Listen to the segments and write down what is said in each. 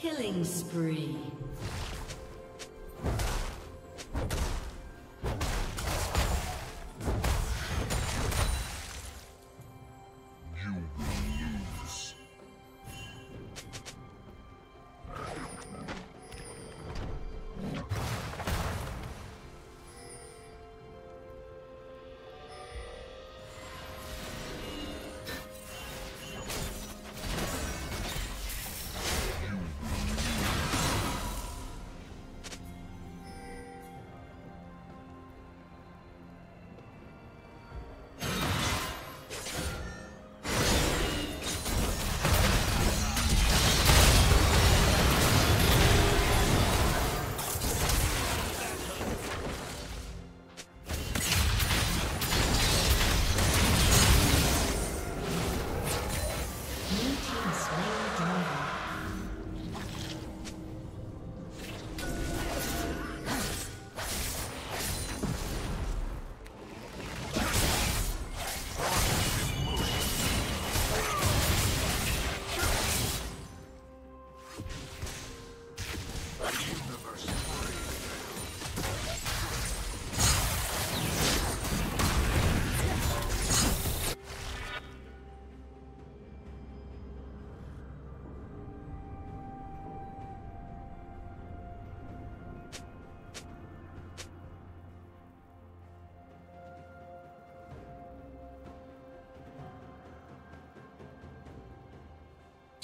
Killing spree.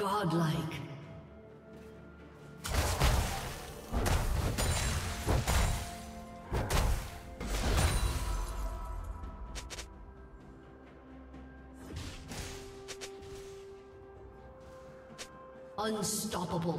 Godlike. Unstoppable.